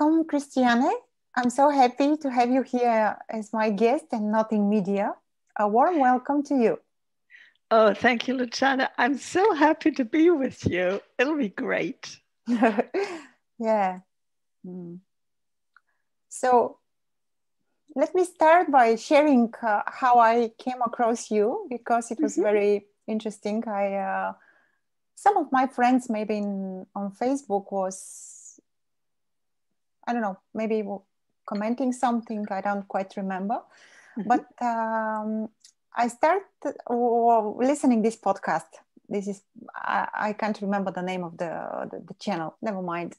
Welcome, Christiane. I'm so happy to have you here as my guest and Nothing Media. A warm welcome to you. Oh, thank you, Luchana. I'm so happy to be with you. It'll be great. yeah. Mm. So, let me start by sharing uh, how I came across you because it was mm-hmm. very interesting. I uh, some of my friends maybe in, on Facebook was I don't know maybe commenting something I don't quite remember, mm-hmm. but um, I started listening this podcast. This is I, I, can't remember the name of the, the, the channel. Never mind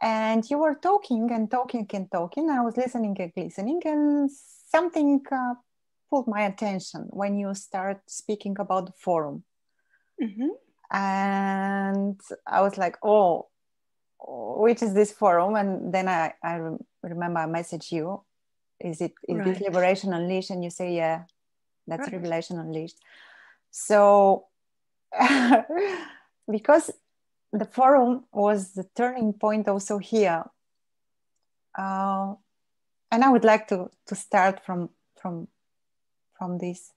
and you were talking and talking and talking. I was listening and listening, and something uh, pulled my attention when you start speaking about the forum. Mm-hmm. And I was like, oh, which is this forum? And then I, I remember I messaged you. Is it is right. this Liberation Unleashed? And you say, yeah, that's right. Liberation Unleashed. So, because the forum was the turning point also here. Uh, and I would like to, to start from, from, from this.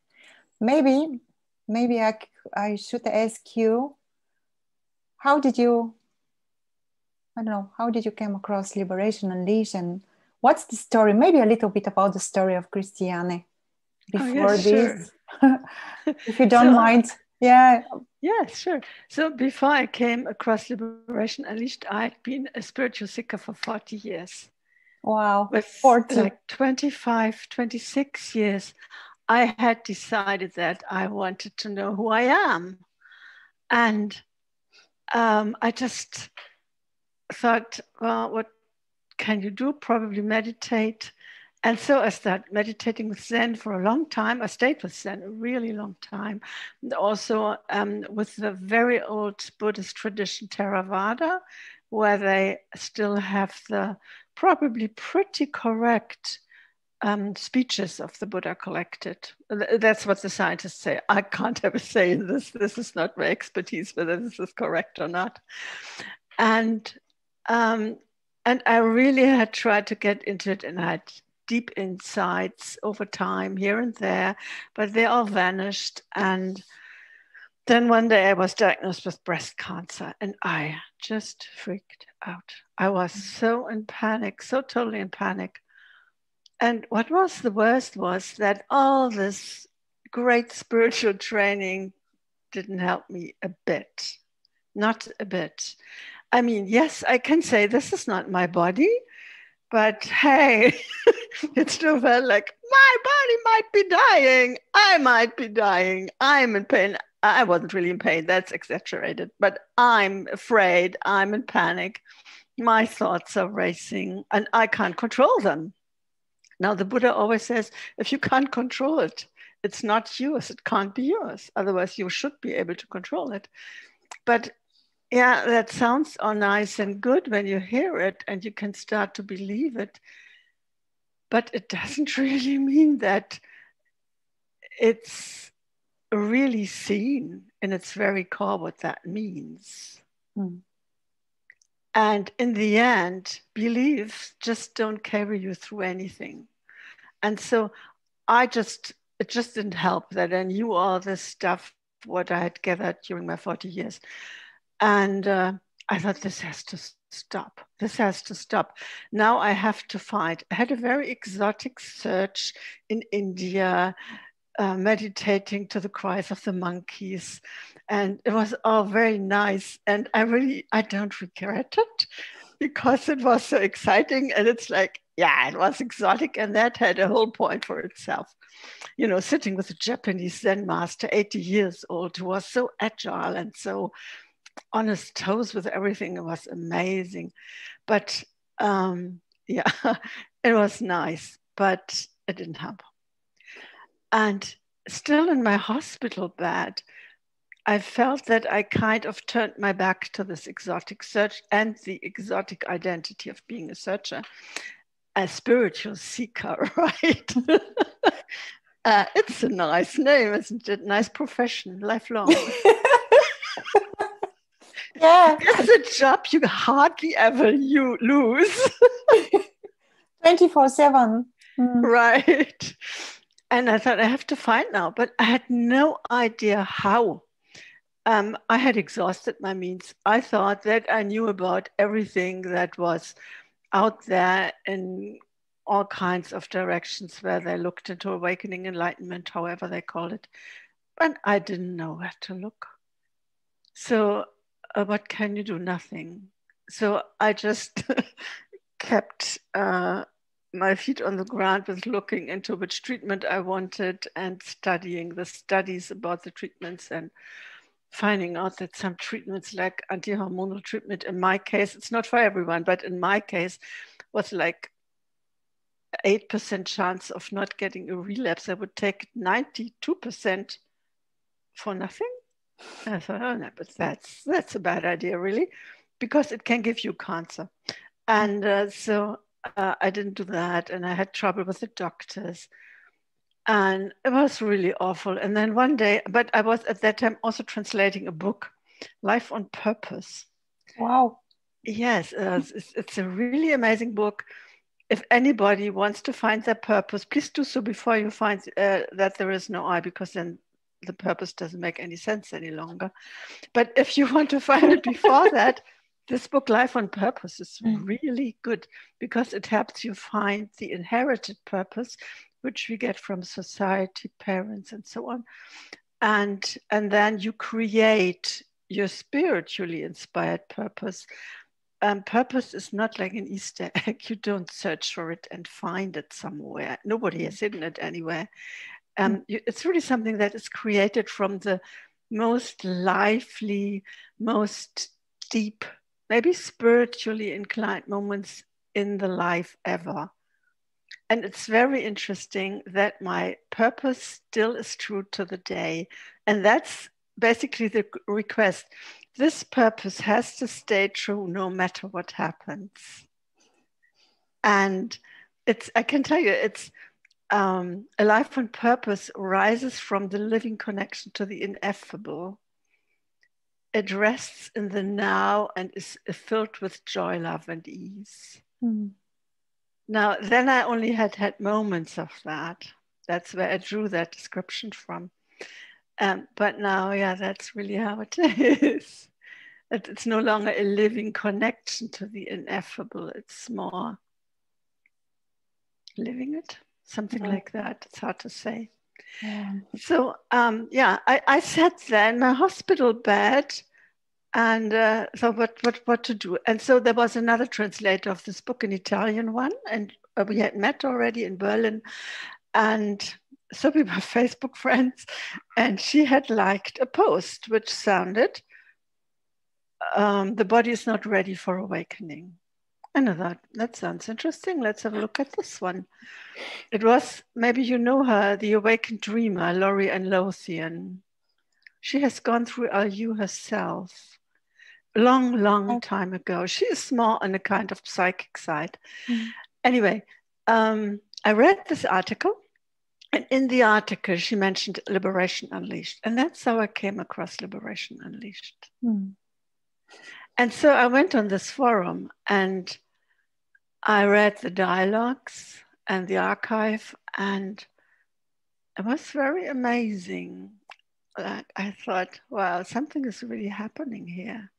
Maybe, maybe I, I should ask you, how did you, I don't know, how did you come across Liberation Unleashed and what's the story? Maybe a little bit about the story of Christiane before oh, yes, this, sure. if you don't so, mind. Yeah. Yeah, sure. So before I came across Liberation Unleashed, I'd been a spiritual seeker for 40 years. Wow. With 40. like 25, 26 years, I had decided that I wanted to know who I am. And um, I just thought, well, what can you do? Probably meditate and so I started meditating with Zen for a long time. I stayed with Zen a really long time. And also um, with the very old Buddhist tradition, Theravada, where they still have the probably pretty correct um, speeches of the Buddha collected. That's what the scientists say. I can't a say in this. This is not my expertise, whether this is correct or not. And um, and I really had tried to get into it, and I had deep insights over time here and there, but they all vanished. And then one day I was diagnosed with breast cancer and I just freaked out. I was so in panic, so totally in panic. And what was the worst was that all this great spiritual training didn't help me a bit, not a bit. I mean, yes, I can say this is not my body. But hey, it still felt like my body might be dying. I might be dying. I'm in pain. I wasn't really in pain. That's exaggerated. But I'm afraid. I'm in panic. My thoughts are racing and I can't control them. Now, the Buddha always says if you can't control it, it's not yours. It can't be yours. Otherwise, you should be able to control it. But yeah, that sounds all nice and good when you hear it and you can start to believe it. But it doesn't really mean that it's really seen in its very core what that means. Mm. And in the end, beliefs just don't carry you through anything. And so I just, it just didn't help that I knew all this stuff, what I had gathered during my 40 years. And uh, I thought, this has to stop. This has to stop. Now I have to find. I had a very exotic search in India, uh, meditating to the cries of the monkeys. And it was all very nice. And I really, I don't regret it because it was so exciting. And it's like, yeah, it was exotic. And that had a whole point for itself. You know, sitting with a Japanese Zen master, 80 years old, who was so agile and so on his toes with everything. It was amazing. But um, yeah, it was nice, but it didn't help. And still in my hospital bed, I felt that I kind of turned my back to this exotic search and the exotic identity of being a searcher, a spiritual seeker, right? uh, it's a nice name, isn't it? Nice profession, lifelong. Yeah. It's a job you hardly ever you lose. 24 7. Mm. Right. And I thought I have to find now, but I had no idea how. Um, I had exhausted my means. I thought that I knew about everything that was out there in all kinds of directions where they looked into awakening, enlightenment, however they called it. But I didn't know where to look. So, uh, what can you do? Nothing. So I just kept uh, my feet on the ground with looking into which treatment I wanted and studying the studies about the treatments and finding out that some treatments like anti-hormonal treatment in my case it's not for everyone but in my case was like 8% chance of not getting a relapse i would take 92% for nothing i thought oh no but that's that's a bad idea really because it can give you cancer and uh, so uh, I didn't do that, and I had trouble with the doctors, and it was really awful. And then one day, but I was at that time also translating a book, Life on Purpose. Wow. Yes, uh, it's, it's a really amazing book. If anybody wants to find their purpose, please do so before you find uh, that there is no I, because then the purpose doesn't make any sense any longer. But if you want to find it before that, this book, Life on Purpose, is mm. really good because it helps you find the inherited purpose, which we get from society, parents, and so on. And, and then you create your spiritually inspired purpose. Um, purpose is not like an Easter egg. You don't search for it and find it somewhere. Nobody has hidden it anywhere. Um, you, it's really something that is created from the most lively, most deep maybe spiritually inclined moments in the life ever. And it's very interesting that my purpose still is true to the day. And that's basically the request. This purpose has to stay true no matter what happens. And it's, I can tell you, it's um, a life on purpose rises from the living connection to the ineffable it rests in the now and is filled with joy, love, and ease. Mm. Now, then I only had had moments of that. That's where I drew that description from. Um, but now, yeah, that's really how it is. It's no longer a living connection to the ineffable. It's more living it, something like that. It's hard to say. Yeah. So um, yeah, I, I sat there in my hospital bed and uh, so what, what, what to do? And so there was another translator of this book, an Italian one, and uh, we had met already in Berlin. And so we were Facebook friends, and she had liked a post which sounded, um, The body is not ready for awakening. I that sounds interesting. Let's have a look at this one. It was, maybe you know her, the awakened dreamer, Lori Ann Lothian. She has gone through LU herself, a long, long time ago. She is more on the kind of psychic side. Mm. Anyway, um, I read this article, and in the article, she mentioned Liberation Unleashed. And that's how I came across Liberation Unleashed. Mm. And so I went on this forum and I read the dialogues and the archive, and it was very amazing. Like I thought, wow, something is really happening here.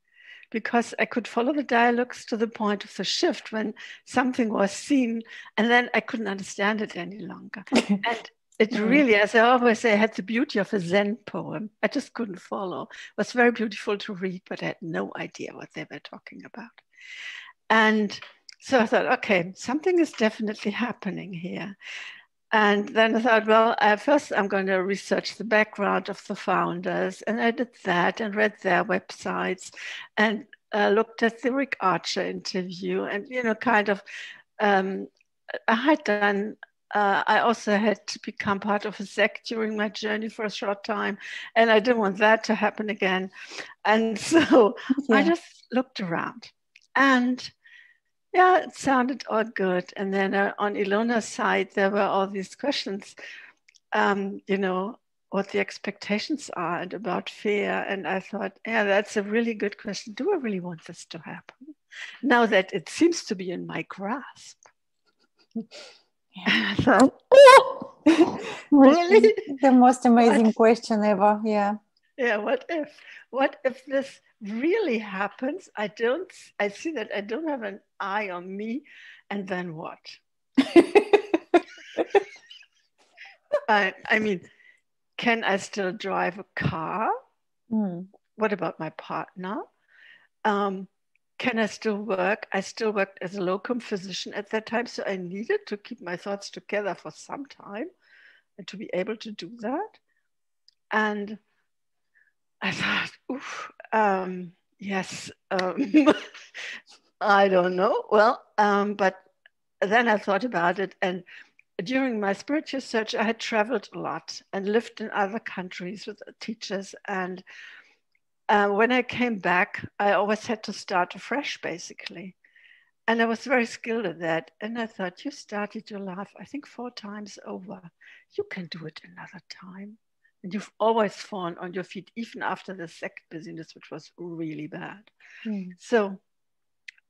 Because I could follow the dialogues to the point of the shift when something was seen, and then I couldn't understand it any longer. and it mm. really, as I always say, had the beauty of a Zen poem. I just couldn't follow. It was very beautiful to read, but I had no idea what they were talking about. And so I thought, okay, something is definitely happening here. And then I thought, well, uh, first I'm going to research the background of the founders. And I did that and read their websites and uh, looked at the Rick Archer interview and, you know, kind of, um, I had done uh, I also had to become part of a sect during my journey for a short time, and I didn't want that to happen again. And so yeah. I just looked around, and yeah, it sounded all good. And then uh, on Ilona's side, there were all these questions. Um, you know, what the expectations are and about fear. And I thought, yeah, that's a really good question. Do I really want this to happen? Now that it seems to be in my grasp. Yeah. I thought, oh, really? The most amazing what? question ever. Yeah. Yeah. What if? What if this really happens? I don't. I see that I don't have an eye on me, and then what? I, I mean, can I still drive a car? Mm. What about my partner? Um, can I still work? I still worked as a locum physician at that time, so I needed to keep my thoughts together for some time and to be able to do that. And I thought, oof, um, yes, um, I don't know. Well, um, but then I thought about it, and during my spiritual search, I had traveled a lot and lived in other countries with teachers. And uh, when I came back, I always had to start afresh, basically. And I was very skilled at that. And I thought, you started your life, I think, four times over. You can do it another time. And you've always fallen on your feet, even after the second business, which was really bad. Mm. So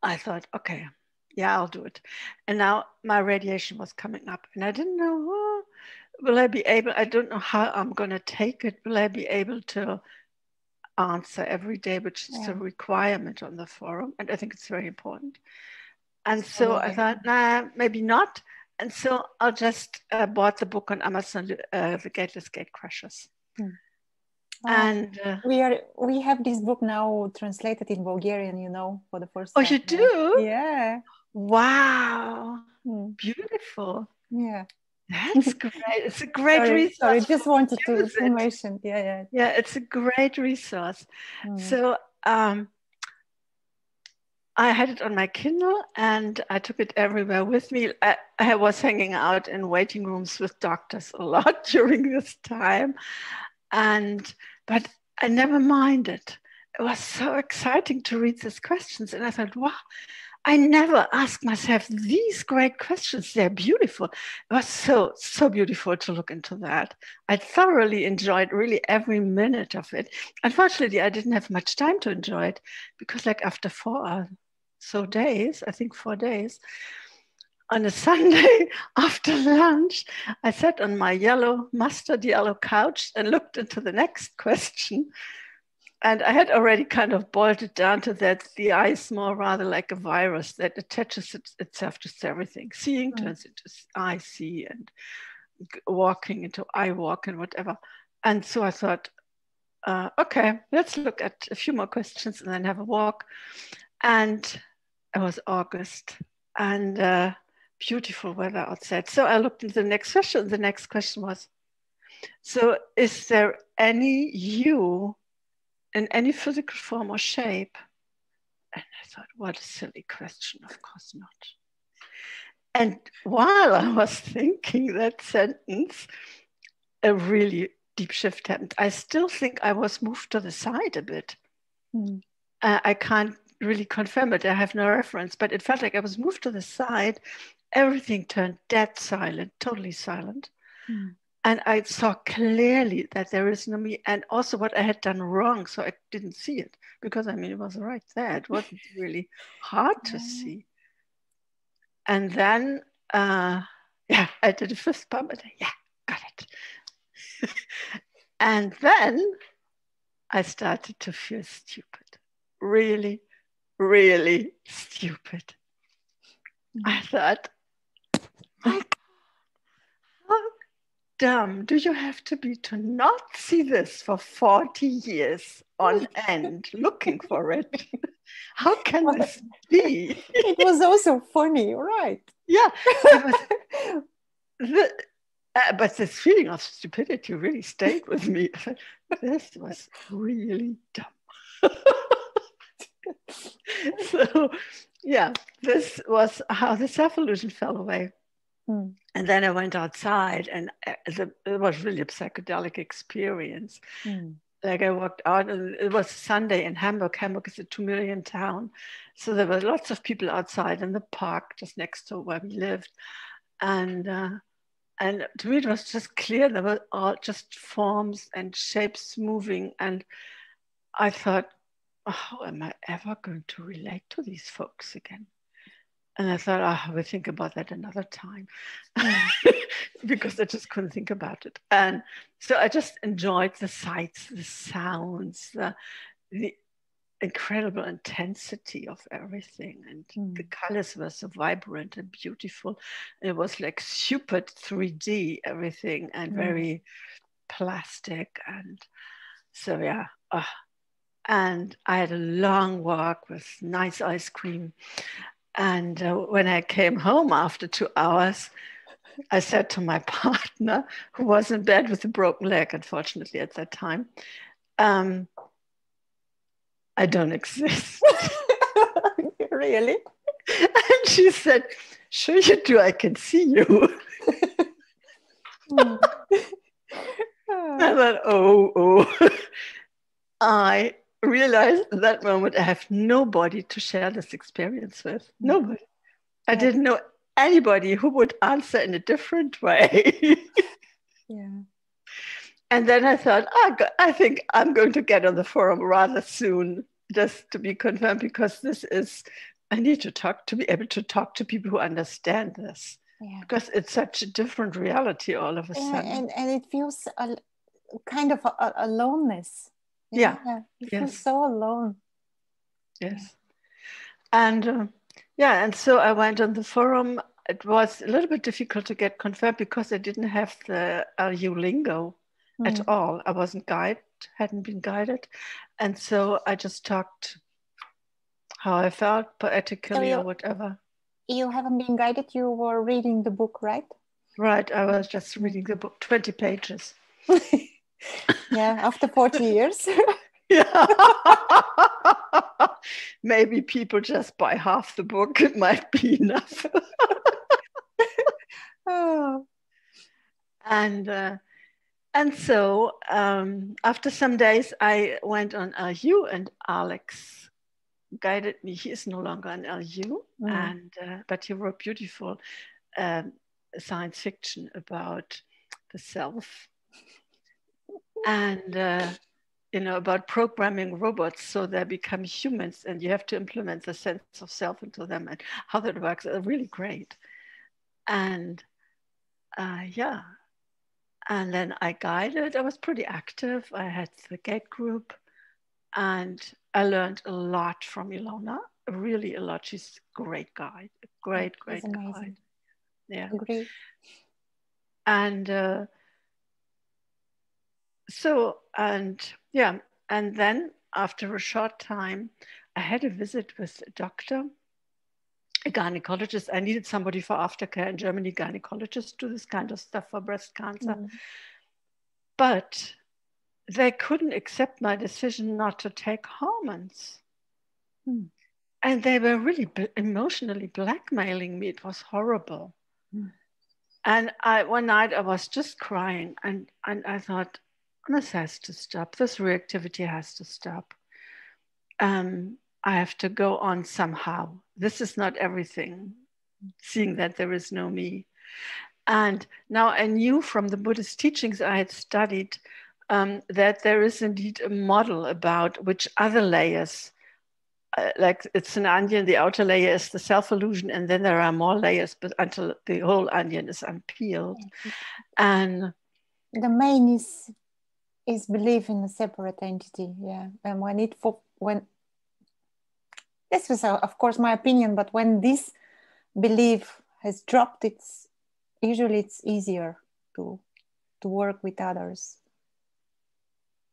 I thought, okay, yeah, I'll do it. And now my radiation was coming up, and I didn't know, oh, will I be able, I don't know how I'm going to take it. Will I be able to answer every day, which is yeah. a requirement on the forum? And I think it's very important. And so I thought, nah, maybe not. And so I just uh, bought the book on Amazon, uh, The Gateless Gatecrashers. Hmm. Oh, and uh, we are we have this book now translated in Bulgarian, you know, for the first oh, time. Oh, you do? Yeah. Wow. Hmm. Beautiful. Yeah. That's great. It's a great sorry, resource. Sorry, just wanted to, mention. Yeah, yeah. Yeah, it's a great resource. Hmm. So um, I had it on my Kindle and I took it everywhere with me. I, I was hanging out in waiting rooms with doctors a lot during this time. And but I never minded. It was so exciting to read these questions. And I thought, wow, I never asked myself these great questions. They're beautiful. It was so, so beautiful to look into that. I thoroughly enjoyed really every minute of it. Unfortunately, I didn't have much time to enjoy it because, like, after four or so days, I think four days, on a Sunday after lunch, I sat on my yellow, mustard yellow couch and looked into the next question and I had already kind of boiled it down to that the I is more rather like a virus that attaches it, itself to everything. Seeing mm. turns into I see and walking into I walk and whatever. And so I thought, uh, okay, let's look at a few more questions and then have a walk. And it was August and uh, beautiful weather outside. So I looked into the next question. The next question was, so is there any you in any physical form or shape? And I thought, what a silly question. Of course not. And while I was thinking that sentence, a really deep shift happened. I still think I was moved to the side a bit. Mm. Uh, I can't really confirm it. I have no reference, but it felt like I was moved to the side. Everything turned dead silent, totally silent. Mm and I saw clearly that there is no me, and also what I had done wrong, so I didn't see it because I mean it was right there. It wasn't really hard to see. And then, uh, yeah, I did a fist bump, and I, yeah, got it. and then I started to feel stupid, really, really stupid. I thought, my dumb do you have to be to not see this for 40 years on end looking for it? How can well, this be? it was also funny, right? Yeah. The, uh, but this feeling of stupidity really stayed with me. this was really dumb. so, yeah, this was how the self illusion fell away. Mm. And then I went outside, and uh, it was really a psychedelic experience. Mm. Like I walked out, and it was Sunday in Hamburg. Hamburg is a two million town, so there were lots of people outside in the park just next to where we lived, and uh, and to me, it was just clear there were all just forms and shapes moving. And I thought, oh, how am I ever going to relate to these folks again? And I thought, oh, I will think about that another time because I just couldn't think about it. And so I just enjoyed the sights, the sounds, the, the incredible intensity of everything. And mm. the colors were so vibrant and beautiful. It was like super 3D, everything, and mm. very plastic. And so, yeah. Uh, and I had a long walk with nice ice cream. And uh, when I came home after two hours, I said to my partner, who was in bed with a broken leg, unfortunately, at that time, um, I don't exist. really? And she said, Sure, you do. I can see you. I thought, Oh, oh. I realized at that moment I have nobody to share this experience with. Mm. Nobody. I didn't know anybody who would answer in a different way. yeah. And then I thought, oh, I think I'm going to get on the forum rather soon, just to be confirmed, because this is, I need to talk to be able to talk to people who understand this. Yeah. Because it's such a different reality all of a yeah, sudden. And, and it feels a, kind of a, a aloneness. Yeah. yeah. You yes. feel so alone. Yes. And uh, yeah, and so I went on the forum. It was a little bit difficult to get confirmed because I didn't have the LU lingo mm. at all. I wasn't guided, hadn't been guided. And so I just talked how I felt poetically so you, or whatever. You haven't been guided, you were reading the book, right? Right, I was just reading the book, 20 pages. yeah, after 40 years. yeah. Maybe people just buy half the book, it might be enough. oh. And uh, and so um, after some days, I went on LU, and Alex guided me. He is no longer on LU, mm. and uh, but he wrote beautiful um, science fiction about the self, and uh, you know about programming robots so they become humans, and you have to implement the sense of self into them, and how that works. Uh, really great, and uh, yeah and then I guided. I was pretty active. I had the gate group and I learned a lot from Ilona, really a lot. She's a great guide, a great, great guide. Yeah. Great. And uh, so, and yeah, and then after a short time, I had a visit with a doctor a gynecologist. I needed somebody for aftercare in Germany. Gynecologists do this kind of stuff for breast cancer. Mm. But they couldn't accept my decision not to take hormones. Mm. And they were really b- emotionally blackmailing me. It was horrible. Mm. And I, one night I was just crying and, and I thought, this has to stop. This reactivity has to stop. Um, I have to go on somehow. This is not everything, seeing that there is no me. And now I knew from the Buddhist teachings I had studied um, that there is indeed a model about which other layers, uh, like it's an onion, the outer layer is the self illusion, and then there are more layers, but until the whole onion is unpeeled. And the main is is belief in a separate entity, yeah. And when it for when this was uh, of course my opinion but when this belief has dropped it's usually it's easier to to work with others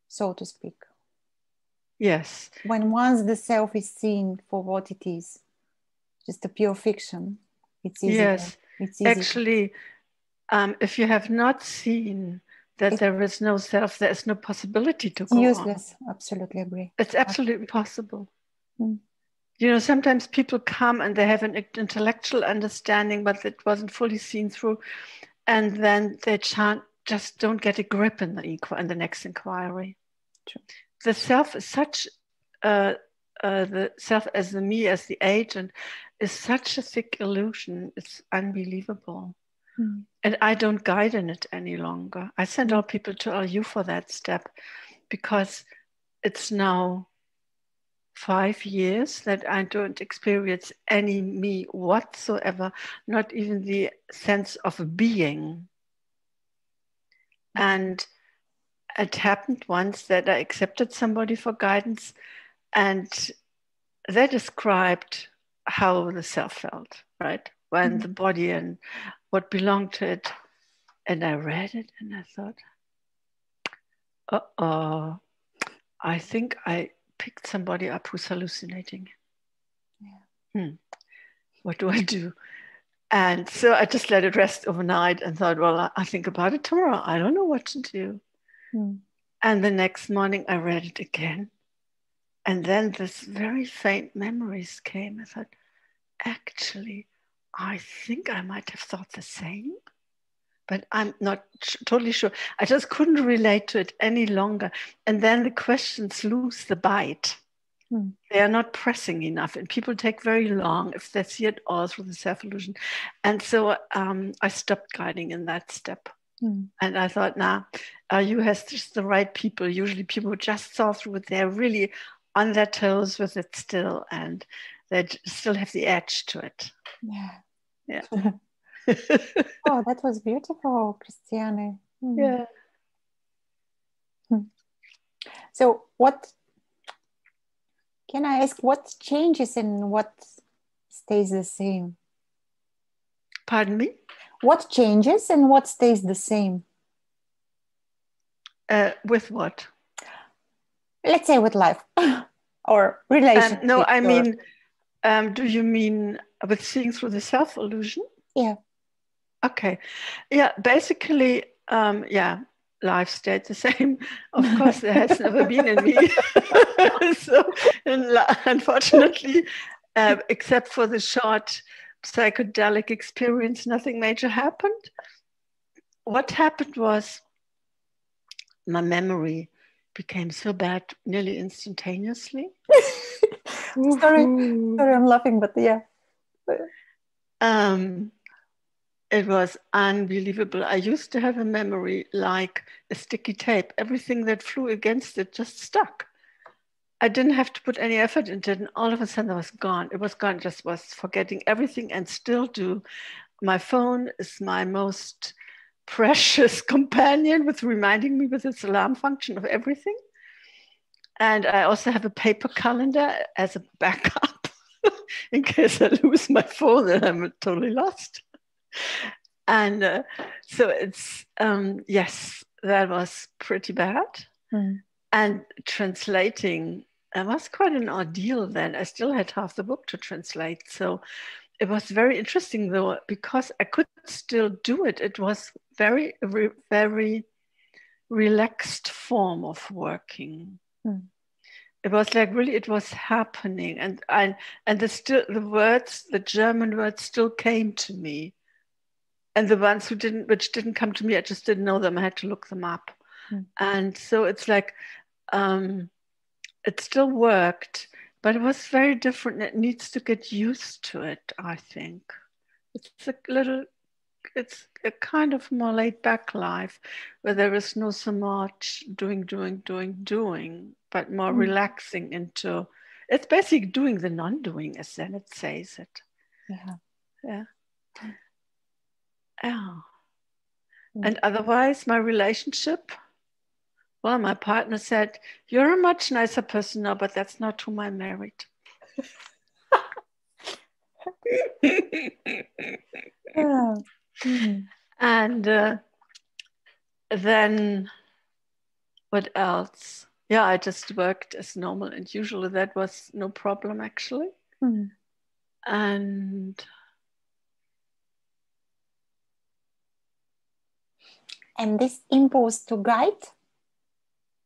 so to speak yes when once the self is seen for what it is just a pure fiction it's easier. yes it's easier. actually um, if you have not seen that there is no self there is no possibility to go useless. On. absolutely agree. It's absolutely possible. Mm you know sometimes people come and they have an intellectual understanding but it wasn't fully seen through and then they chant, just don't get a grip in the, in the next inquiry. True. the self is such uh, uh, the self as the me as the agent is such a thick illusion. It's unbelievable Mm. And I don't guide in it any longer. I send all people to LU for that step because it's now five years that I don't experience any me whatsoever, not even the sense of being. And it happened once that I accepted somebody for guidance and they described how the self felt, right? When mm-hmm. the body and what belonged to it. And I read it and I thought, uh oh, I think I picked somebody up who's hallucinating. Yeah. Hmm. What do I do? And so I just let it rest overnight and thought, well, I think about it tomorrow. I don't know what to do. Hmm. And the next morning I read it again. And then this very faint memories came. I thought, actually, I think I might have thought the same but I'm not totally sure. I just couldn't relate to it any longer. And then the questions lose the bite. Hmm. They are not pressing enough, and people take very long if they see it all through the self illusion. And so um, I stopped guiding in that step. Hmm. And I thought, nah, uh, LU has just the right people. Usually, people who just saw through it, they're really on their toes with it still, and they still have the edge to it. Yeah. Yeah. oh, that was beautiful, Christiane. Mm. Yeah. Hmm. So, what can I ask? What changes and what stays the same? Pardon me? What changes and what stays the same? Uh, with what? Let's say with life or relationship. Um, no, I or... mean, um, do you mean with seeing through the self illusion? Yeah. Okay. Yeah, basically, um, yeah, life stayed the same. Of course, there has never been in me. so, unfortunately, uh, except for the short psychedelic experience, nothing major happened. What happened was my memory became so bad nearly instantaneously. sorry, sorry, I'm laughing, but yeah. Um, it was unbelievable. I used to have a memory like a sticky tape. Everything that flew against it just stuck. I didn't have to put any effort into it, and all of a sudden it was gone. It was gone. Just was forgetting everything, and still do. My phone is my most precious companion with reminding me with its alarm function of everything. And I also have a paper calendar as a backup in case I lose my phone and I'm totally lost. And uh, so it's um, yes that was pretty bad. Mm. and translating was quite an ordeal then. I still had half the book to translate. So it was very interesting though because i could still do it. It was very very relaxed form of working mm. it was like really it was happening and and and the still the words the german words still came to me. And the ones who didn't which didn't come to me i just didn't know them. I had to look them up. Mm. and so it's like um, it still worked but it was very different. It needs to get used to it i think. It's a little it's a kind of more laid back life where there is no so much doing doing doing doing but more mm. relaxing into it's basically doing the non-doing as then it says it yeah yeah yeah. Mm. And otherwise, my relationship, well, my partner said, You're a much nicer person now, but that's not whom I married. yeah. Mm. And uh, then what else? Yeah, I just worked as normal and usually that was no problem actually. Mm. And and this impulse to guide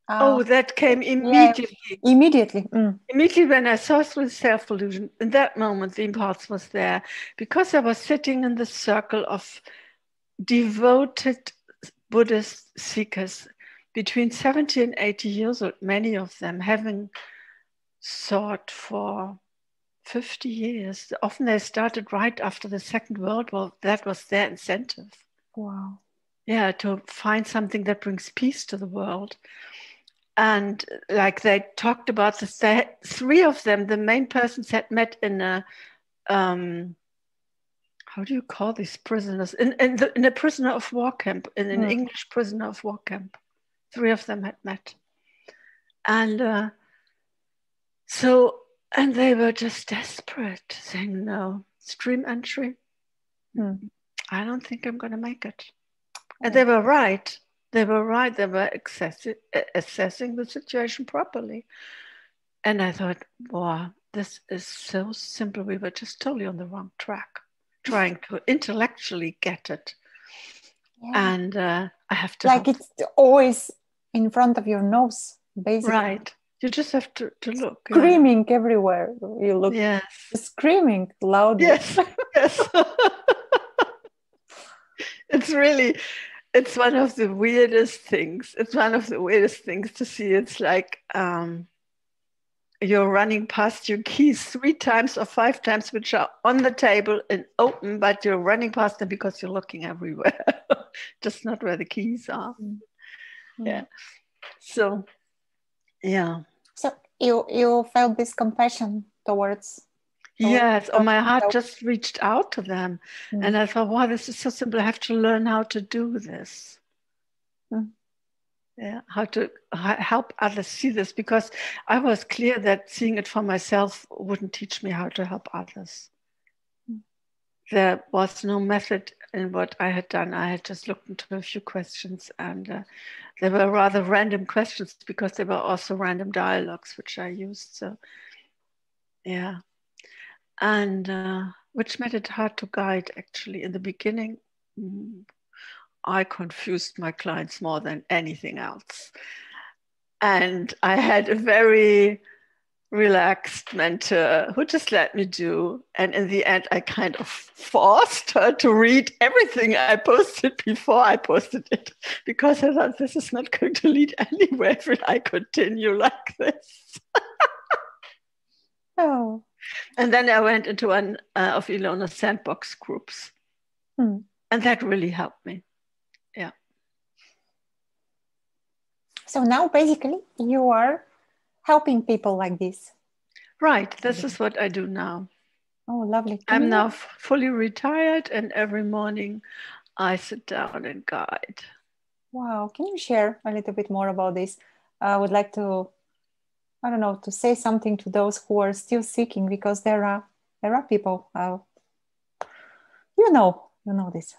uh, oh that came immediately yeah, immediately mm. immediately when i saw through self illusion in that moment the impulse was there because i was sitting in the circle of devoted buddhist seekers between 70 and 80 years old many of them having sought for 50 years. Often they started right after the Second World War. That was their incentive. Wow. Yeah, to find something that brings peace to the world. And like they talked about this, they, three of them, the main persons had met in a, um, how do you call these prisoners? In, in, the, in a prisoner of war camp, in an mm. English prisoner of war camp. Three of them had met. And uh, so, and they were just desperate, saying, no, stream entry. Mm. I don't think I'm going to make it. And they were right. They were right. They were accessi- assessing the situation properly. And I thought, wow, this is so simple. We were just totally on the wrong track, trying to intellectually get it. Yeah. And uh, I have to. Like it's always in front of your nose, basically. Right. You just have to, to look. Screaming yeah. everywhere. You look. Yes. Screaming loudly. Yes. yes. it's really it's one of the weirdest things it's one of the weirdest things to see. It's like um, you're running past your keys three times or five times which are on the table and open but you're running past them because you're looking everywhere just not where the keys are. Mm-hmm. yeah. So yeah. So you you felt this compassion towards Yes, or my heart just reached out to them. Mm. And I thought, wow, this is so simple. I have to learn how to do this. Mm. Yeah, how to help others see this because I was clear that seeing it for myself wouldn't teach me how to help others. Mm. There was no method in what I had done. I had just looked into a few questions, and uh, they were rather random questions because they were also random dialogues which I used. So, yeah and uh, which made it hard to guide actually. In the beginning mm, i confused my clients more than anything else. And i had a very relaxed mentor who just let me do. And in the end i kind of forced her to read everything i posted before i posted it. Because i thought this is not going to lead anywhere if i continue like this. Oh and then I went into one uh, of Ilona's sandbox groups. Hmm. And that really helped me. Yeah. So now basically you are helping people like this. Right. This is what I do now. Oh, lovely. Can I'm you... now fully retired, and every morning I sit down and guide. Wow. Can you share a little bit more about this? I would like to I don't know, to say something to those who are still seeking because there are there are people. Uh, you know, you know this.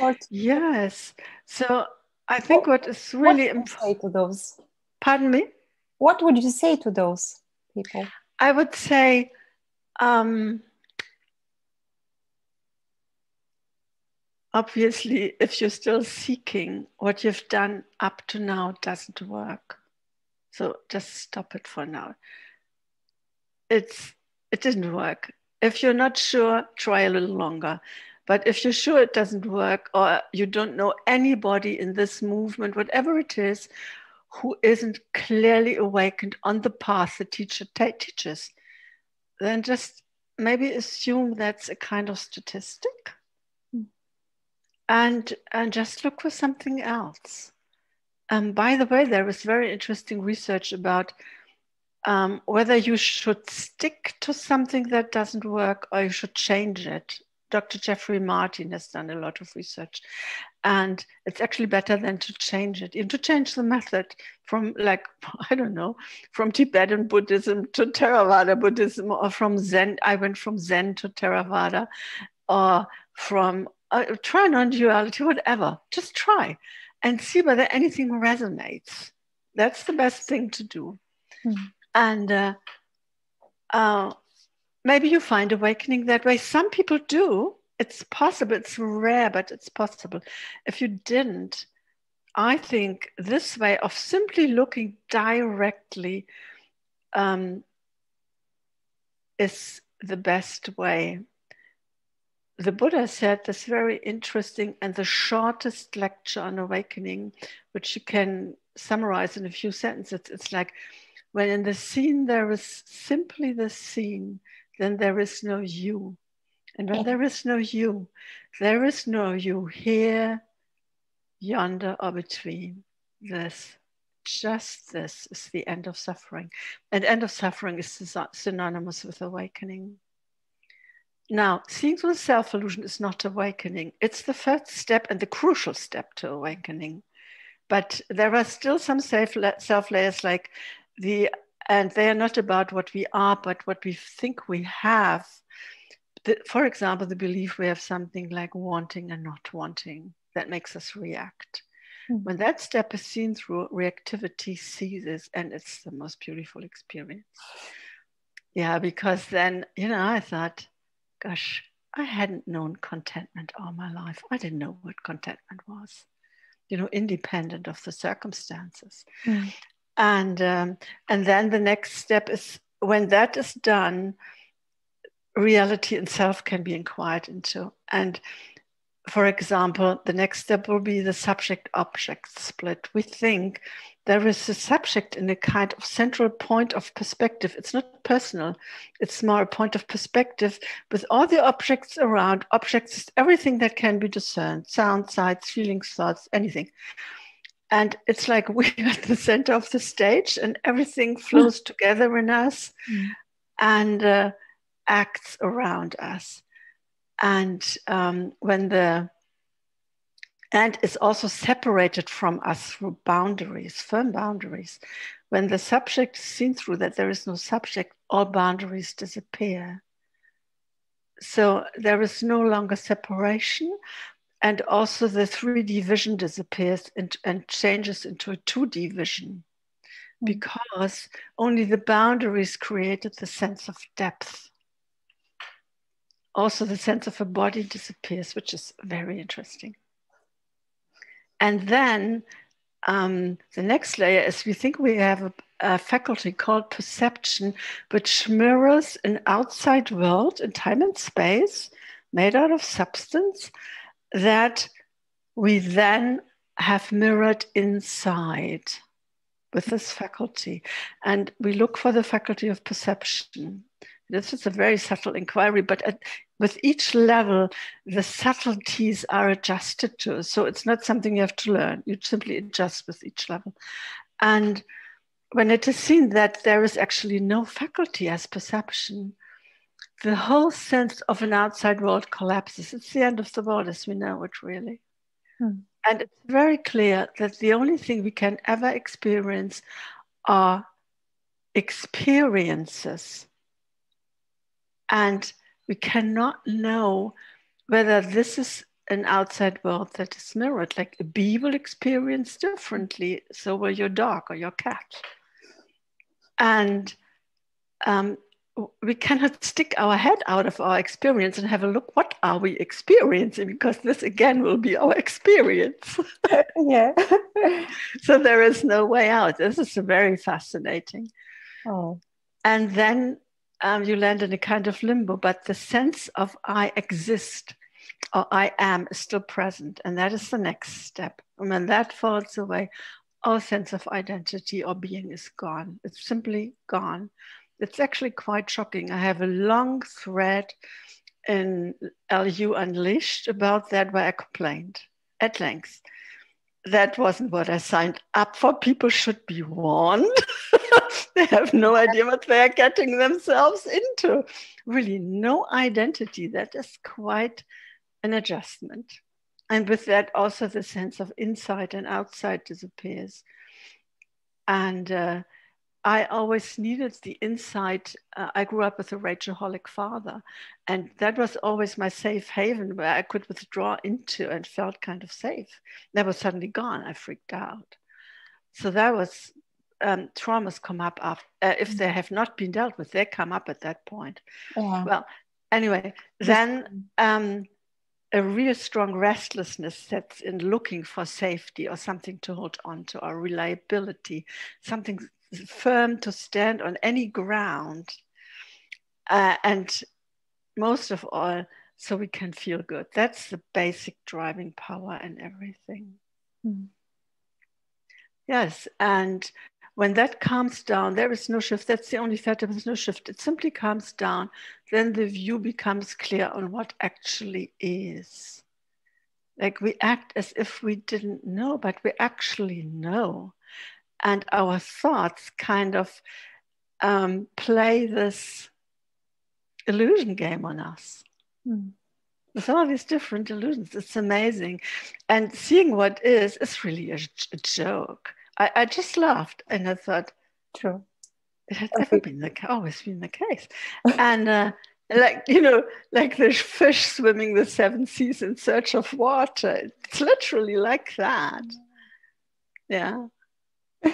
Or yes. So I think what, what is really important to those. Pardon me. What would you say to those people? I would say. Um, obviously, if you're still seeking, what you've done up to now doesn't work. So just stop it for now. It's it didn't work. If you're not sure, try a little longer. But if you're sure it doesn't work, or you don't know anybody in this movement, whatever it is, who isn't clearly awakened on the path the teacher teaches, then just maybe assume that's a kind of statistic hmm. and and just look for something else um, by the way, there is very interesting research about um, whether you should stick to something that doesn't work or you should change it. Dr. Jeffrey Martin has done a lot of research, and it's actually better than to change it, even to change the method from, like, I don't know, from Tibetan Buddhism to Theravada Buddhism, or from Zen. I went from Zen to Theravada, or from uh, try non duality, whatever. Just try and see whether anything resonates. That's the best thing to do. Mm. And uh, uh, maybe you find awakening that way. Some people do. It's possible. It's rare, but it's possible. If you didn't, I think this way of simply looking directly um, is the best way the Buddha said this very interesting and the shortest lecture on awakening, which you can summarize in a few sentences. It's like when in the scene there is simply the scene, then there is no you. And when there is no you, there is no you here, yonder, or between. This, just this, is the end of suffering. And end of suffering is synonymous with awakening. Now, seeing through self illusion is not awakening. It's the first step and the crucial step to awakening. But there are still some self layers like the, and they are not about what we are, but what we think we have. The, for example, the belief we have something like wanting and not wanting that makes us react. Mm. When that step is seen through, reactivity ceases, and it's the most beautiful experience. Yeah, because then, you know, I thought, gosh, I hadn't known contentment all my life. I didn't know what contentment was, you know, independent of the circumstances. Mm. And um, and then the next step is when that is done, reality and self can be inquired into. And for example, the next step will be the subject object split. We think there is a subject in a kind of central point of perspective. It's not personal, it's more a point of perspective with all the objects around. Objects is everything that can be discerned sound, sights, feelings, thoughts, anything. And it's like we're at the center of the stage and everything flows together in us mm. and uh, acts around us and um, when the and is also separated from us through boundaries, firm boundaries. When the subject is seen through that there is no subject, all boundaries disappear. So there is no longer separation, and also the 3D vision disappears and, and changes into a 2D vision hmm. because only the boundaries created the sense of depth also the sense of a body disappears, which is very interesting. And then um, the next layer is we think we have a, a, faculty called perception, which mirrors an outside world in time and space made out of substance that we then have mirrored inside with this faculty. And we look for the faculty of perception. This is a very subtle inquiry, but with each level, the subtleties are adjusted to. So it's not something you have to learn. You simply adjust with each level. And when it is seen that there is actually no faculty as perception, the whole sense of an outside world collapses. It's the end of the world as we know it, really. Hmm. And it's very clear that the only thing we can ever experience are experiences. And we cannot know whether this is an outside world that is mirrored. Like a bee will experience differently, so will your dog or your cat. And um, we cannot stick our head out of our experience and have a look what are we experiencing? Because this again will be our experience. Yeah. So there is no way out. This is very fascinating. Oh. And then um, you land in a kind of limbo, but the sense of I exist or I am is still present. And that is the next step. And when that falls away, all sense of identity or being is gone. It's simply gone. It's actually quite shocking. I have a long thread in LU Unleashed about that where I complained at length that wasn't what I signed up for. People should be warned. they have no idea what they're getting themselves into. Really, no identity. That is quite an adjustment. And with that, also the sense of inside and outside disappears. And uh, I always needed the insight. Uh, I grew up with a rageaholic father, and that was always my safe haven where I could withdraw into and felt kind of safe. That was suddenly gone. I freaked out. So that was um, traumas come up after, uh, if they have not been dealt with, they come up at that point. Yeah. Well, anyway, then um, a real strong restlessness sets in looking for safety or something to hold on to or reliability, something firm to stand on any ground. Uh, and most of all, so we can feel good. That's the basic driving power and everything. Mm. Yes. And when that calms down, there is no shift. That's the only fact. There is no shift. It simply calms down. Then the view becomes clear on what actually is. Like we act as if we didn't know, but we actually know. And our thoughts kind of um, play this illusion game on us. Mm. With all these different illusions, it's amazing. And seeing what is is really a, a joke. I, I, just laughed and I thought, true. It has never been the always been the case. and uh, like you know, like the fish swimming the seven seas in search of water. It's literally like that. Yeah.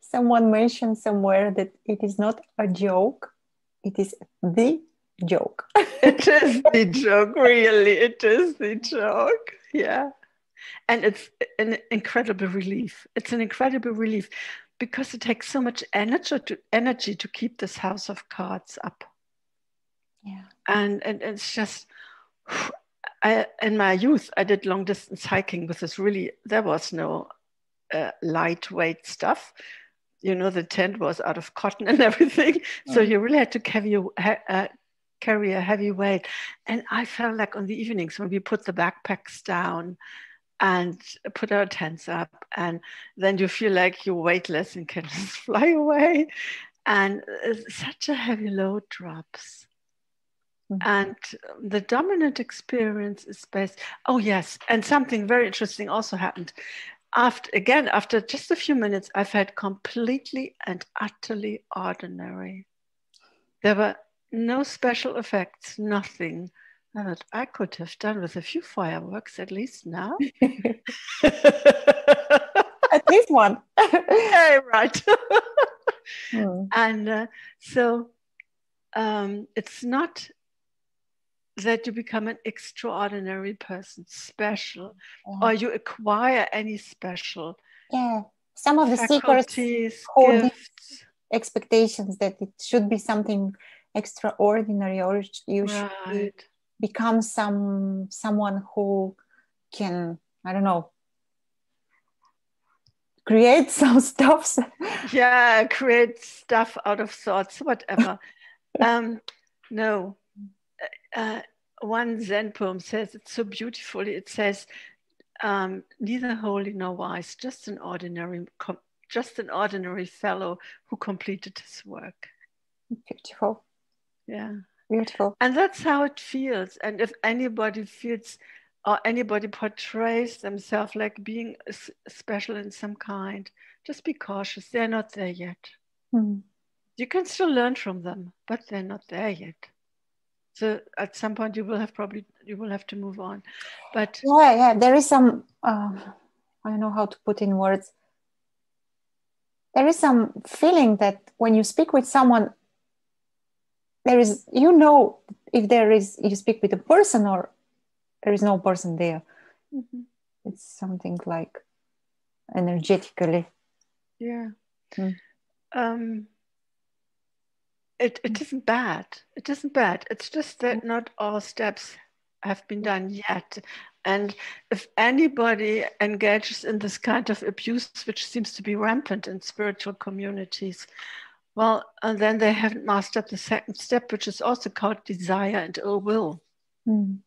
Someone mentioned somewhere that it is not a joke; it is the joke. it is the joke, really. It is the joke. Yeah. And it's an incredible relief. It's an incredible relief because it takes so much energy to energy to keep this house of cards up. Yeah. And and it's just I, in my youth, I did long distance hiking with this really, there was no uh, lightweight stuff. You know, the tent was out of cotton and everything. Mm. So you really had to carry uh, carry a heavy weight. And I felt like on the evenings when we put the backpacks down and put our tents up, and then you feel like you're weightless and can just fly away. And uh, such a heavy load drops. Mm-hmm. And the dominant experience is based, oh, yes. And something very interesting also happened. After again, after just a few minutes, I felt completely and utterly ordinary. There were no special effects, nothing that I could have done with a few fireworks at least now. at least one. yeah, right. Hmm. And uh, so um, it's not that you become an extraordinary person, special, yeah. or you acquire any special. Yeah, some of the secrets hold expectations that it should be something extraordinary, or you right. Become some someone who can, I don't know, create some stuff. yeah, create stuff out of thoughts, whatever. um, no, uh, one Zen poem says it so beautifully. It says, um, "Neither holy nor wise, just an ordinary, just an ordinary fellow who completed his work." Beautiful. Yeah. Beautiful. And that's how it feels. And if anybody feels or anybody portrays themselves like being special in some kind, just be cautious. They're not there yet. Mm. You can still learn from them, but they're not there yet so at some point you will have probably you will have to move on but yeah yeah there is some uh, i don't know how to put in words there is some feeling that when you speak with someone there is you know if there is you speak with a person or there is no person there mm-hmm. it's something like energetically yeah mm. um it, it isn't bad. It isn't bad. It's just that not all steps have been done yet. And if anybody engages in this kind of abuse, which seems to be rampant in spiritual communities, well, and then they haven't mastered the second step, which is also called desire and ill will. Mm.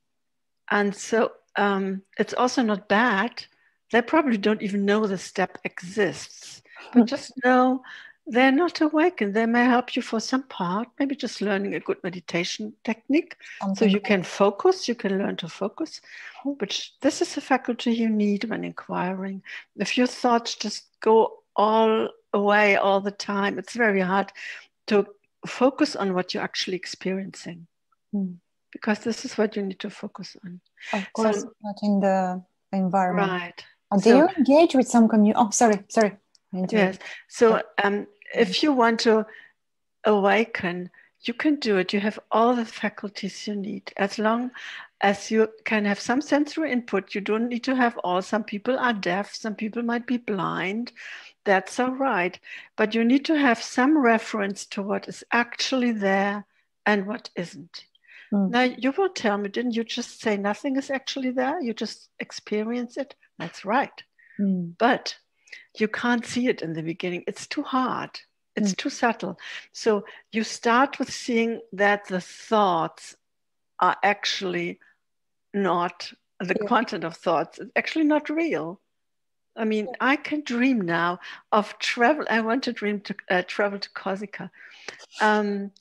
And so um, it's also not bad. They probably don't even know the step exists, but just know they're not awakened. They may help you for some part, maybe just learning a good meditation technique. Something so you can focus, you can learn to focus. But this is a faculty you need when inquiring. If your thoughts just go all away all the time, it's very hard to focus on what you're actually experiencing. Hmm. Because this is what you need to focus on. Of course, so, not in the environment. Right. do so, you engage with some community? Oh, sorry, sorry. Yes. So um, if you want to awaken, you can do it. You have all the faculties you need. As long as you can have some sensory input, you don't need to have all. Some people are deaf, some people might be blind. That's all right. But you need to have some reference to what is actually there and what isn't. Mm. Now, you will tell me, didn't you just say nothing is actually there? You just experience it? That's right. Mm. But you can't see it in the beginning. It's too hard. It's mm. too subtle. So you start with seeing that the thoughts are actually not the yeah. content of thoughts. It's actually not real. I mean. I can dream now of travel. I want to dream to uh, travel to Corsica. Um,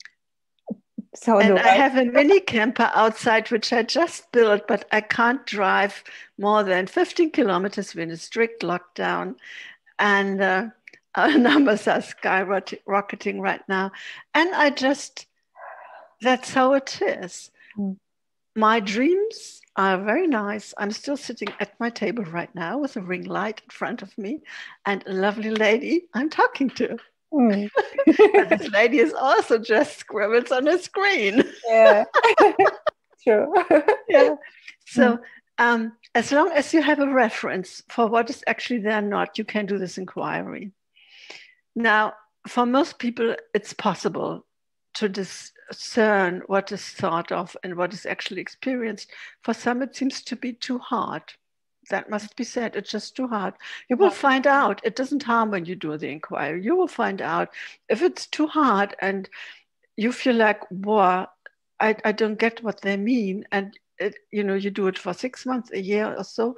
so and I have a mini camper outside which I just built, but I can't drive more than 15 kilometers. We're in a strict lockdown, and uh, our numbers are skyrocketing right now. And I just, that's how it is. Mm. My dreams are very nice. I'm still sitting at my table right now with a ring light in front of me and a lovely lady I'm talking to. Mm. this lady is also just scribbles on a screen. Yeah, true. yeah. So, mm. um, as long as you have a reference for what is actually there not, you can do this inquiry. Now, for most people, it's possible to discern what is thought of and what is actually experienced. For some, it seems to be too hard. That must be said. It's just too hard. You will find out. It doesn't harm when you do the inquiry. You will find out if it's too hard and you feel like, boy, I, I don't get what they mean. And it, you know, you do it for six months, a year or so,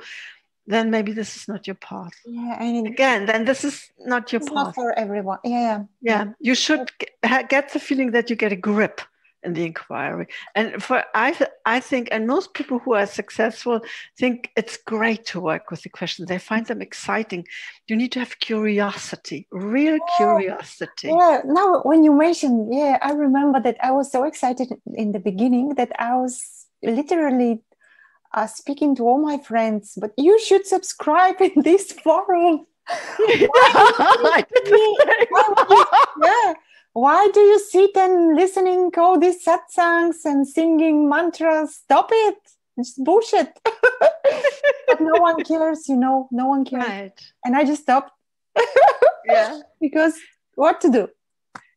then maybe this is not your path. Yeah, and again, then this is not your path. Not for everyone. Yeah, yeah. You should get the feeling that you get a grip in the inquiry. And for I, I think, and most people who are successful think it's great to work with the questions. They find them exciting. You need to have curiosity, real curiosity. Yeah. Now, when you mentioned, yeah, I remember that I was so excited in the beginning that I was literally uh, speaking to all my friends, but you should subscribe in this forum. why, yeah. Why do you sit and listening all these satsangs and singing mantras? Stop it. It's bullshit. but no one cares, you know, no one cares. Right. And I just stopped. yeah. Because what to do?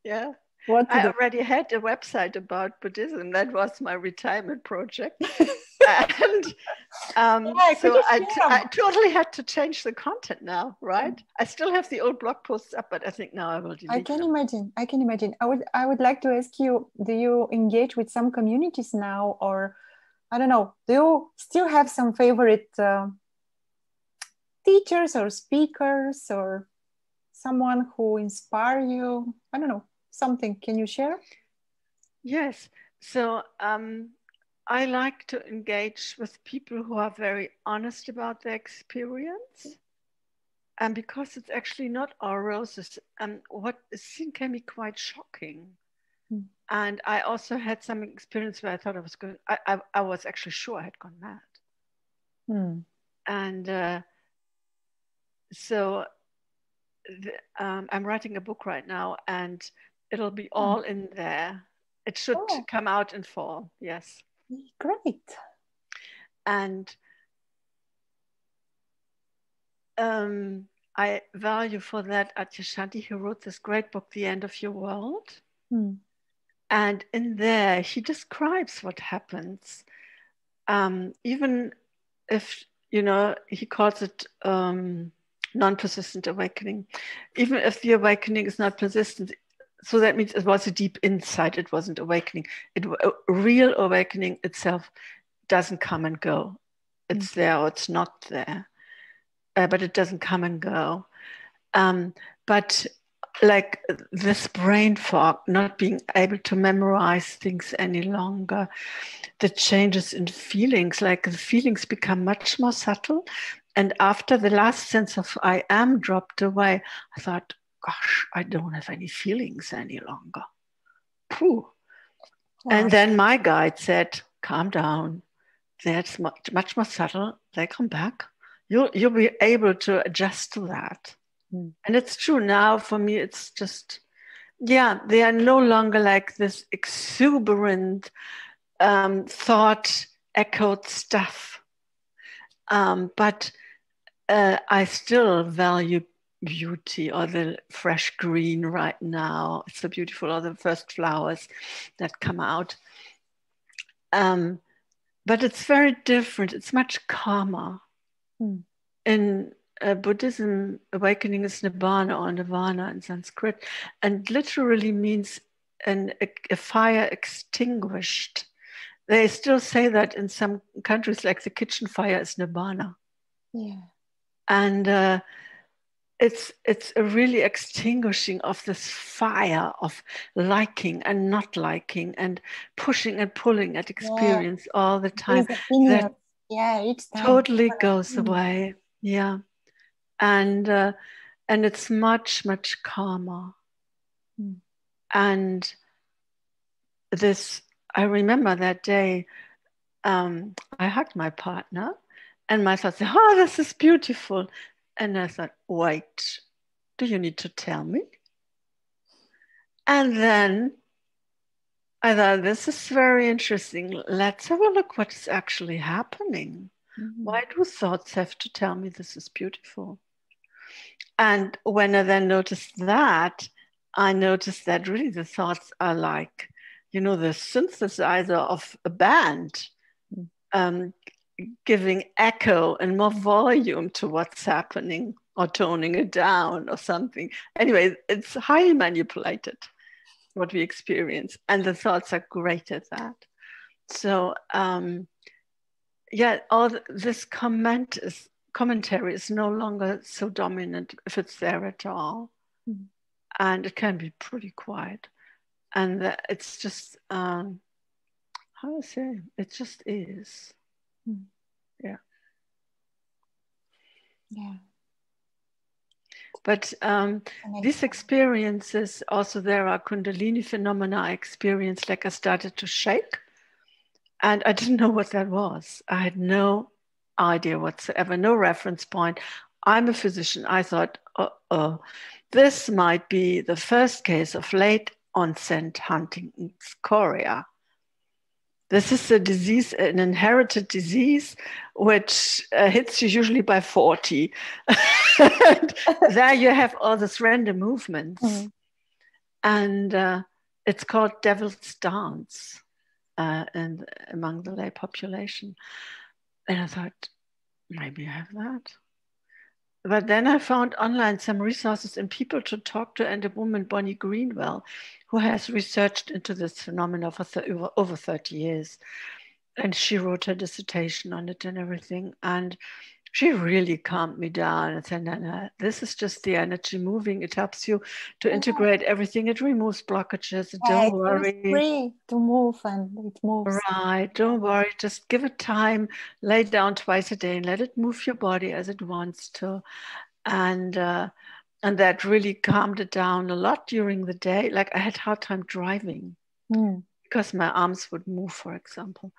Yeah. What I do? already had a website about Buddhism. That was my retirement project. And um, yeah, so I, t- I totally had to change the content now, right? Mm. I still have the old blog posts up, but I think now I will delete I can them. imagine. I can imagine. I would I would like to ask you: Do you engage with some communities now, or I don't know? Do you still have some favorite uh, teachers or speakers or someone who inspire you? I don't know something. Can you share? Yes. So um, I like to engage with people who are very honest about their experience. And because it's actually not all roses, um, what is seen can be quite shocking. Mm. And I also had some experience where I thought I was going, I, I, I was actually sure I had gone mad. Mm. And uh, so the, um, I'm writing a book right now, and it'll be hmm. all in there. It should oh. come out in fall, yes. Great. And um, I value for that Adyashanti, who wrote this great book, The End of Your World. Hmm. And in there, he describes what happens. Um, even if, you know, he calls it um, non persistent awakening. Even if the awakening is not persistent, so that means it was a deep insight. It wasn't awakening. It a real awakening itself doesn't come and go. It's mm-hmm. there or it's not there, uh, but it doesn't come and go. Um, but like this brain fog, not being able to memorize things any longer, the changes in feelings, like the feelings become much more subtle. And after the last sense of I am dropped away, I thought, gosh, I don't have any feelings any longer. Pooh. Wow. And then my guide said, calm down. That's much, much more subtle. They come back. You'll, you'll be able to adjust to that. Mm. And it's true now for me, it's just, yeah, they are no longer like this exuberant um, thought echoed stuff. Um, but uh, I still value beauty or the fresh green right now. It's so beautiful, or the first flowers that come out. Um, but it's very different. It's much calmer. Mm. In uh, Buddhism, awakening is nibbana or nirvana in Sanskrit, and literally means an, a, a, fire extinguished. They still say that in some countries, like the kitchen fire is nibbana. Yeah. And uh, it's it's a really extinguishing of this fire of liking and not liking and pushing and pulling at experience yeah. all the time. That yeah, it's totally goes away. Yeah and uh, and it's much much calmer mm. and this i remember that day um, i hugged my partner and my thoughts, oh this is beautiful and i thought wait do you need to tell me? And then i thought this is very interesting. Let's have a look what's actually happening. Mm-hmm. why do thoughts have to tell me this is beautiful? And when I then noticed that, I noticed that really the thoughts are like, you know, the synthesizer of a band, um, giving echo and more volume to what's happening or toning it down or something. Anyway, it's highly manipulated what we experience, and the thoughts are great at that. So, um, yeah, all this comment is commentary is no longer so dominant if it's there at all. Mm. And it can be pretty quiet. And it's just, um, how do I say, it just is. Yeah. Yeah. But um, these experiences, also there are Kundalini phenomena I experienced, like I started to shake. And I didn't know what that was. I had no idea whatsoever, no reference point. I'm a physician. I thought, oh, this might be the first case of late onset Huntington's chorea. This is a disease, an inherited disease, which uh, hits you usually by 40. there you have all these random movements. Mm-hmm. And uh, it's called devil's dance uh, and among the lay population. And I thought, maybe I have that. But then I found online some resources and people to talk to, and a woman, Bonnie Greenwell, who has researched into this phenomenon for th- over 30 years. And she wrote her dissertation on it and everything. And she really calmed me down and said, Nana, this is just the energy moving. It helps you to integrate everything. It removes blockages. don't worry. free to move and it moves. Right. Don't worry. Just give it time. Lay down twice a day and let it move your body as it wants to. And uh, and that really calmed it down a lot during the day. Like I had hard time driving mm. because my arms would move, for example.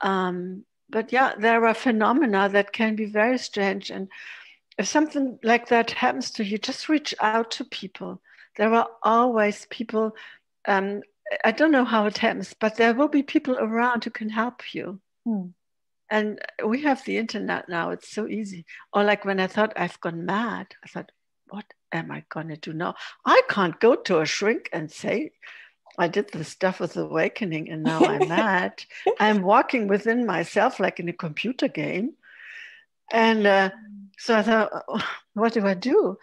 Um, but yeah, there are phenomena that can be very strange. And if something like that happens to you, just reach out to people. There are always people. Um, I don't know how it happens, but there will be people around who can help you. Hmm. And we have the internet now, it's so easy. Or like when I thought I've gone mad, I thought, what am I going to do now? I can't go to a shrink and say, I did the stuff with awakening and now I'm mad. I'm walking within myself like in a computer game. And uh, so I thought, oh, what do I do?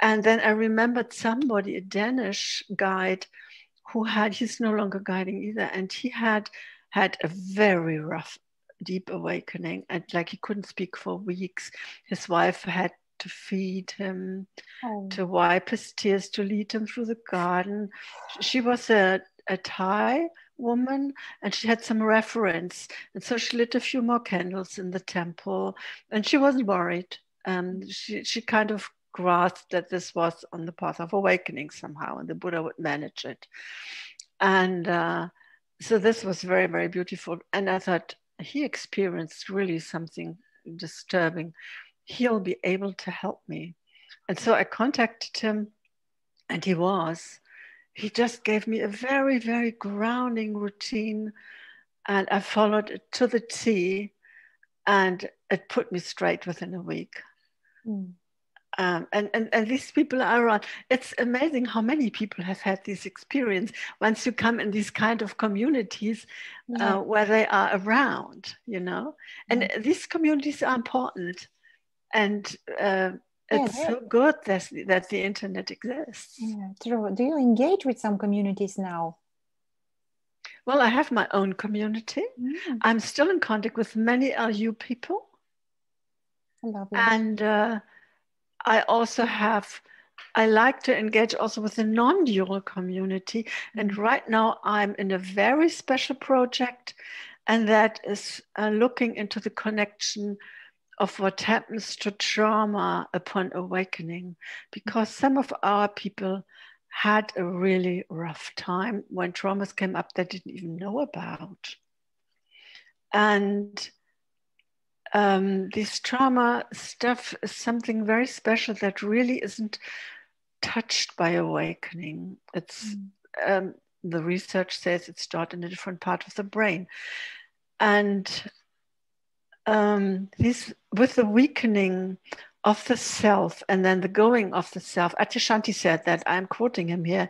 And then I remembered somebody, a Danish guide, who had, he's no longer guiding either, and he had had a very rough, deep awakening. And like he couldn't speak for weeks. His wife had to feed him, oh. to wipe his tears, to lead him through the garden. She was a, a Thai woman and she had some reference. And so she lit a few more candles in the temple and she wasn't worried. And she, she kind of grasped that this was on the path of awakening somehow and the Buddha would manage it. And uh, so this was very, very beautiful. And I thought he experienced really something disturbing he'll be able to help me. And so I contacted him, and he was. He just gave me a very, very grounding routine, and I followed it to the T, and it put me straight within a week. Mm. Um, and, and, and these people are around. It's amazing how many people have had this experience once you come in these kind of communities yeah. uh, where they are around, you know. And yeah. these communities are important and uh, it's yeah, so good that, that the internet exists. Yeah, true. Do you engage with some communities now? Well, I have my own community. Mm. I'm still in contact with many LU people. I love it. And uh, I also have, I like to engage also with the non dual community. Mm. And right now I'm in a very special project, and that is uh, looking into the connection of what happens to trauma upon awakening, because some of our people had a really rough time when traumas came up they didn't even know about. And um, this trauma stuff is something very special that really isn't touched by awakening. It's mm. um, the research says it's stored in a different part of the brain, and um, this with the weakening of the self and then the going of the self. Adyashanti said that, I'm quoting him here,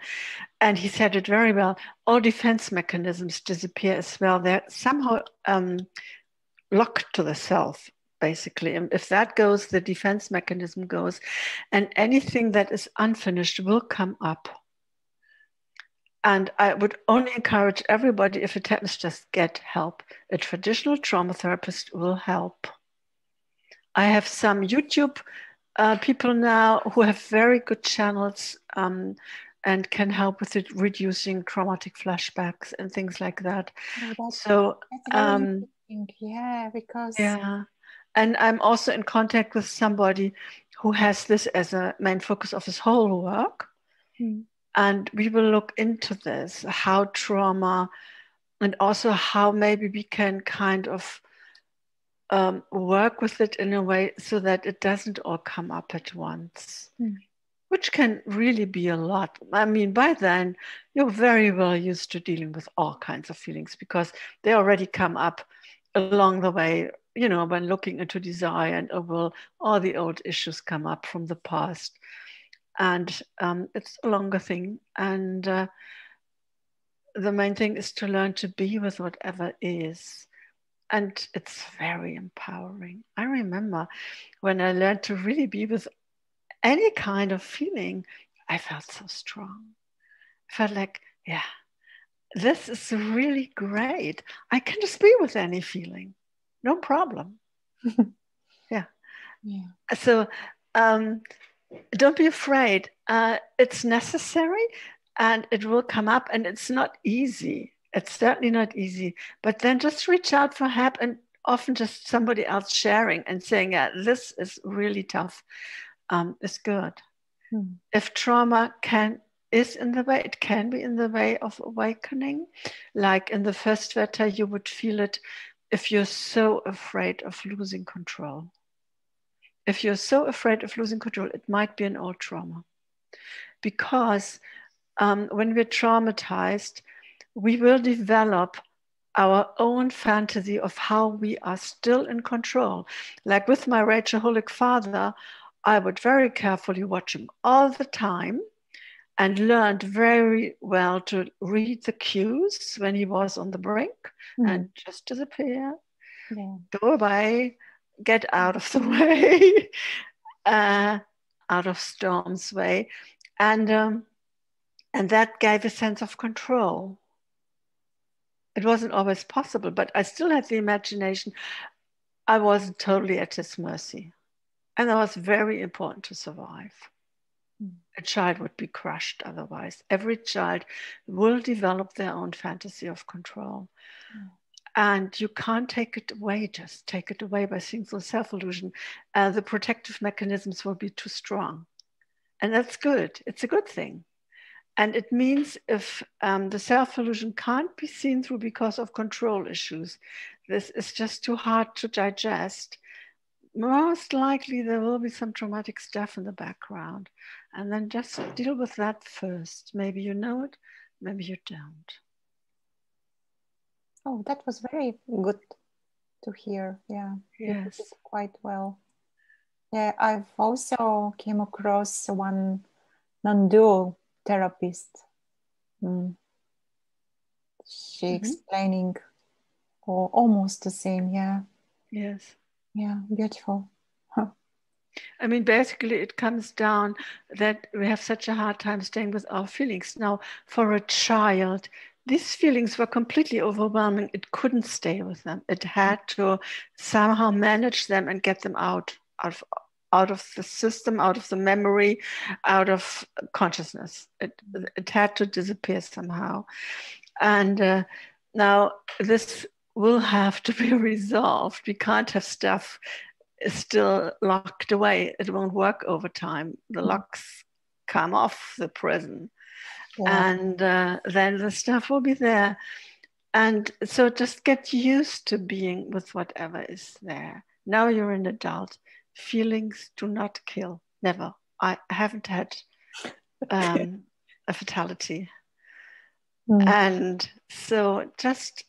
and he said it very well. All defense mechanisms disappear as well. They're somehow um, locked to the self, basically. And if that goes, the defense mechanism goes, and anything that is unfinished will come up. And I would only encourage everybody, if it happens, just get help. A traditional trauma therapist will help. I have some YouTube uh, people now who have very good channels um, and can help with it, reducing traumatic flashbacks and things like that. Oh, so, um, yeah, because yeah, and I'm also in contact with somebody who has this as a main focus of his whole work. Hmm. And we will look into this how trauma and also how maybe we can kind of um, work with it in a way so that it doesn't all come up at once, mm. which can really be a lot. I mean, by then, you're very well used to dealing with all kinds of feelings because they already come up along the way. You know, when looking into desire and overall, all the old issues come up from the past and um, it's a longer thing. And uh, the main thing is to learn to be with whatever is. And it's very empowering. I remember when I learned to really be with any kind of feeling, I felt so strong. I felt like, yeah, this is really great. I can just be with any feeling, no problem. yeah. Yeah. So um, don't be afraid. Uh, it's necessary and it will come up, and it's not easy. It's certainly not easy. But then just reach out for help and often just somebody else sharing and saying, Yeah, this is really tough, um, is good. Hmm. If trauma can is in the way, it can be in the way of awakening. Like in the first fetter, you would feel it if you're so afraid of losing control if you're so afraid of losing control, it might be an old trauma. Because um, when we're traumatized, we will develop our own fantasy of how we are still in control. Like with my rageaholic father, I would very carefully watch him all the time and learned very well to read the cues when he was on the brink mm. and just disappear, yeah. go away, get out of the way, uh, out of Storm's way. And, um, and that gave a sense of control. It wasn't always possible, but I still had the imagination. I wasn't totally at his mercy. And that was very important to survive. A child would be crushed otherwise. Every child will develop their own fantasy of control. Mm and you can't take it away just take it away by single self-illusion uh, the protective mechanisms will be too strong. And that's good. It's a good thing. And it means if um, the self-illusion can't be seen through because of control issues this is just too hard to digest. Most likely there will be some traumatic stuff in the background. And then just deal with that first. Maybe you know it maybe you don't Oh, that was very good to hear. Yeah, yes, quite well. Yeah, I've also came across one non-dual therapist. Mm. She mm-hmm. explaining oh, almost the same. Yeah. Yes. Yeah, beautiful. Huh. I mean, basically, it comes down that we have such a hard time staying with our feelings. Now, for a child, these feelings were completely overwhelming. It couldn't stay with them. It had to somehow manage them and get them out of out of the system, out of the memory, out of consciousness. It it had to disappear somehow. And uh, now this will have to be resolved. We can't have stuff still locked away. It won't work over time. The mm. locks come off the prison yeah. and uh, then the stuff will be there. And so just get used to being with whatever is there. Now you're an adult. Feelings do not kill. Never. I haven't had um, a fatality. Mm. And so just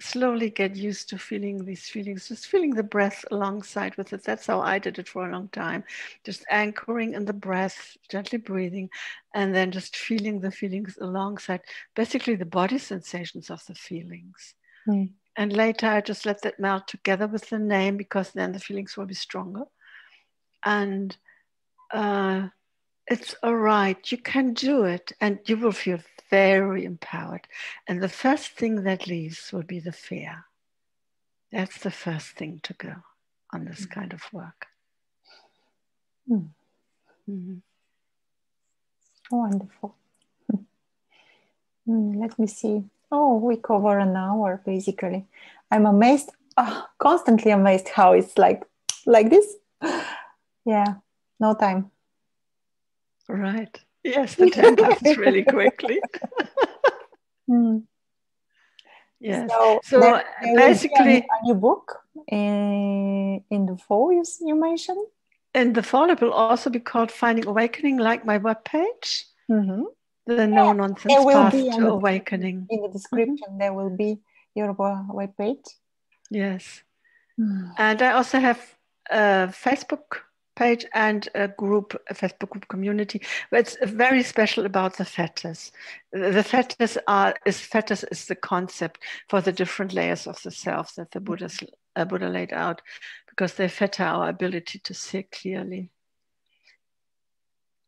slowly get used to feeling these feelings, just feeling the breath alongside with it. That's how I did it for a long time. Just anchoring in the breath, gently breathing, and then just feeling the feelings alongside, basically the body sensations of the feelings. Mm. And later I just let that melt together with the name because then the feelings will be stronger. And uh, it's all right. You can do it and you will feel very empowered. And the first thing that leaves will be the fear. That's the first thing to go on this mm-hmm. kind of work. Mm. Mm-hmm. Wonderful. Mm, let me see. Oh, we cover an hour basically. I'm amazed, oh, constantly amazed how it's like like this. Yeah, no time. Right. Yes, the time passes really quickly. mm. Yes. So, so basically, a new book in, in the fall you, you mentioned. In the fall, it will also be called Finding Awakening, like my webpage. Mm-hmm. The No Nonsense Path to Awakening. In the description, mm-hmm. there will be your webpage. Yes. Mm. And I also have a Facebook page and a group, a Facebook group community. But it's very special about the fetters. The fetters are is fetters is the concept for the different layers of the self that the Buddha's, uh, Buddha laid out, because they fetter our ability to see clearly.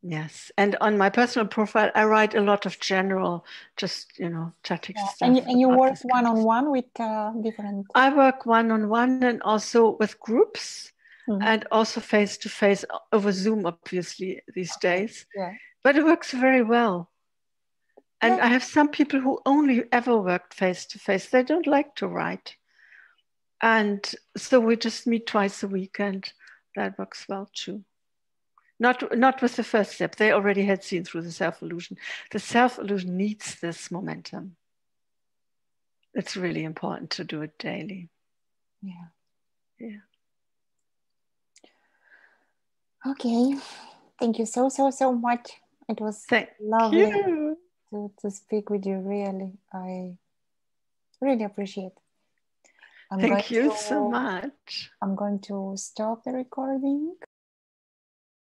Yes, and on my personal profile, I write a lot of general, just you know, chatting yeah. stuff. And you, and you work one on one with uh, different. I work one on one and also with groups mm-hmm. and also face to face over Zoom, obviously, these days. Yeah. But it works very well. And yeah. I have some people who only ever worked face to face. They don't like to write. And so we just meet twice a week, and that works well too. Not, not with the first step. They already had seen through the self illusion. The self illusion needs this momentum. It's really important to do it daily. Yeah. Yeah. Okay. Thank you so, so, so much. It was Thank lovely you. To, to speak with you, really. I really appreciate I'm Thank you to, so much. I'm going to stop the recording.